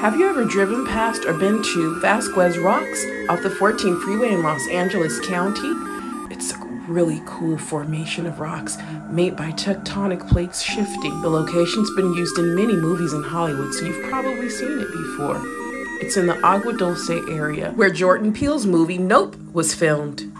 Have you ever driven past or been to Vasquez Rocks off the 14 freeway in Los Angeles County? It's a really cool formation of rocks made by tectonic plates shifting. The location's been used in many movies in Hollywood, so you've probably seen it before. It's in the Agua Dulce area, where Jordan Peele's movie Nope was filmed.